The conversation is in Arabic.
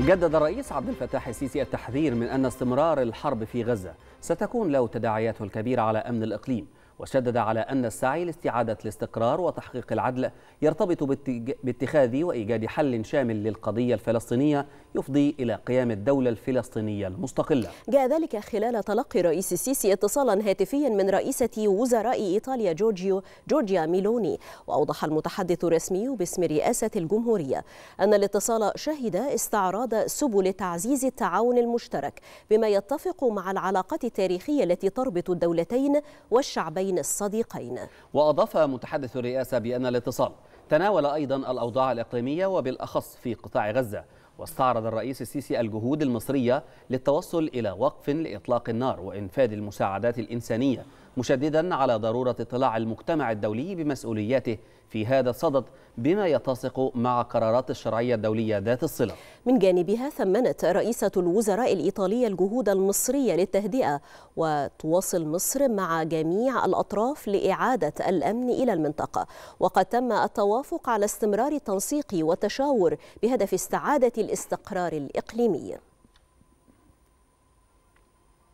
جدد الرئيس عبد الفتاح السيسي التحذير من أن استمرار الحرب في غزة ستكون له تداعيات كبيرة على أمن الإقليم. وشدد على أن السعي لاستعادة الاستقرار وتحقيق العدل يرتبط باتخاذ وإيجاد حل شامل للقضية الفلسطينية يفضي إلى قيام الدولة الفلسطينية المستقلة. جاء ذلك خلال تلقي رئيس السيسي اتصالا هاتفيا من رئيسة وزراء إيطاليا جورجيو جورجيا ميلوني وأوضح المتحدث الرسمي باسم رئاسة الجمهورية أن الاتصال شهد استعراض سبل تعزيز التعاون المشترك بما يتفق مع العلاقات التاريخية التي تربط الدولتين والشعبين. بين الصديقين. وأضاف متحدث الرئاسة بأن الاتصال تناول أيضا الأوضاع الإقليمية وبالأخص في قطاع غزة واستعرض الرئيس السيسي الجهود المصرية للتوصل إلى وقف لإطلاق النار وإنفاذ المساعدات الإنسانية مشددا على ضرورة اطلاع المجتمع الدولي بمسؤولياته في هذا الصدد بما يتسق مع قرارات الشرعية الدولية ذات الصلة. من جانبها ثمنت رئيسة الوزراء الإيطالية الجهود المصرية للتهدئة وتواصل مصر مع جميع الأطراف لإعادة الأمن إلى المنطقة. وقد تم التوافق على استمرار التنسيق والتشاور بهدف استعادة الاستقرار الإقليمي.